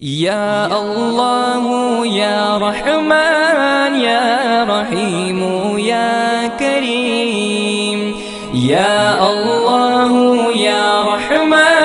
يا الله يا رحمن يا رحيم يا كريم. يا الله يا رحمن